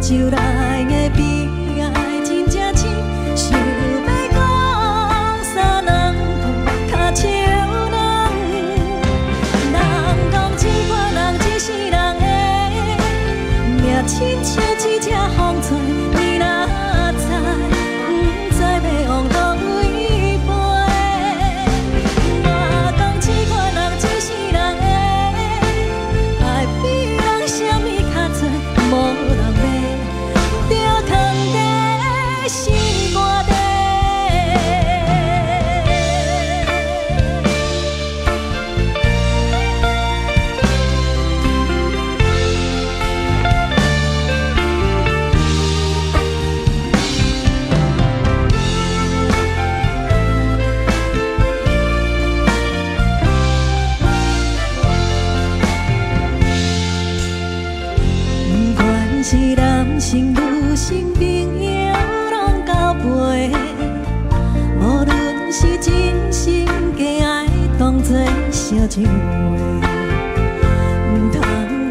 就来一生如生朋友，拢交袂。无论是真心假爱，当作烧酒话。唔通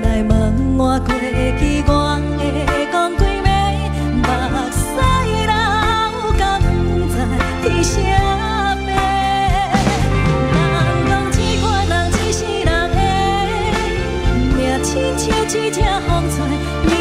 来问我过去，我会讲几密。目屎流，敢不知天啥白。人讲这款人一世人，一只风吹。